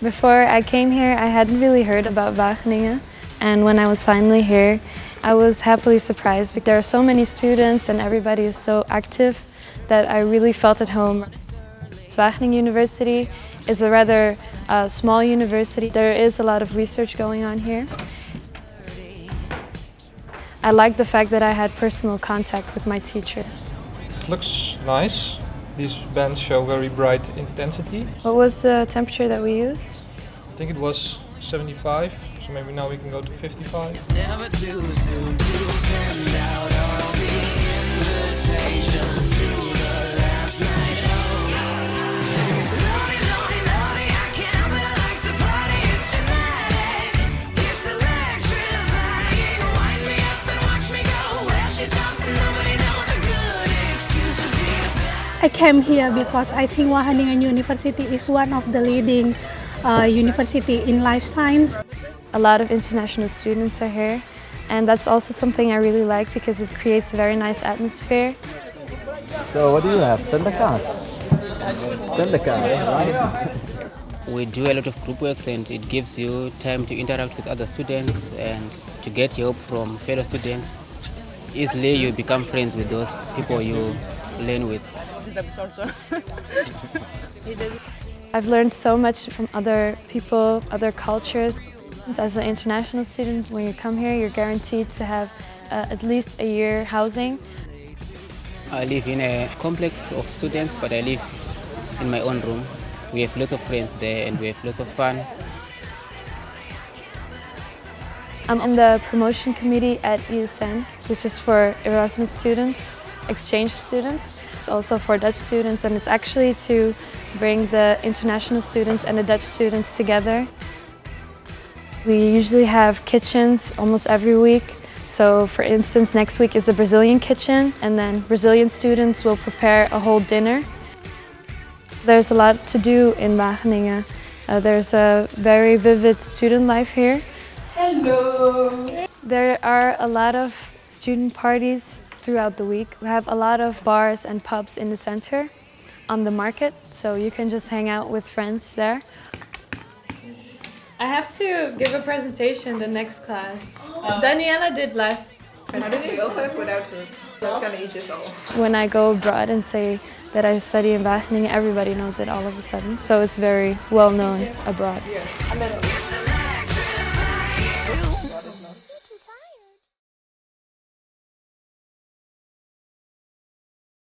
Before I came here, I hadn't really heard about Wageningen. And when I was finally here, I was happily surprised. Because there are so many students and everybody is so active that I really felt at home. Wageningen University is a rather uh, small university. There is a lot of research going on here. I like the fact that I had personal contact with my teachers. Looks nice. These bands show very bright intensity. What was the temperature that we used? I think it was 75, so maybe now we can go to 55. I came here because I think Wageningen University is one of the leading uh, university in life science. A lot of international students are here and that's also something I really like because it creates a very nice atmosphere. So what do you have? Tentakas? Tentakas, right? We do a lot of group works and it gives you time to interact with other students and to get help from fellow students. Easily you become friends with those people you learn with. I've learned so much from other people, other cultures. As an international student, when you come here, you're guaranteed to have uh, at least a year housing. I live in a complex of students, but I live in my own room. We have lots of friends there and we have lots of fun. I'm on the promotion committee at ESN, which is for Erasmus students, exchange students. It's also for Dutch students and it's actually to bring the international students and the Dutch students together. We usually have kitchens almost every week. So for instance, next week is the Brazilian kitchen and then Brazilian students will prepare a whole dinner. There's a lot to do in Wageningen. Uh, there's a very vivid student life here. Hello! There are a lot of student parties throughout the week. We have a lot of bars and pubs in the center on the market, so you can just hang out with friends there. I have to give a presentation the next class. Oh. Daniela did last. How did you also have without her? That's kind of easy as well. When I go abroad and say that I study in Wageningen, everybody knows it all of a sudden. So it's very well known abroad. Yes.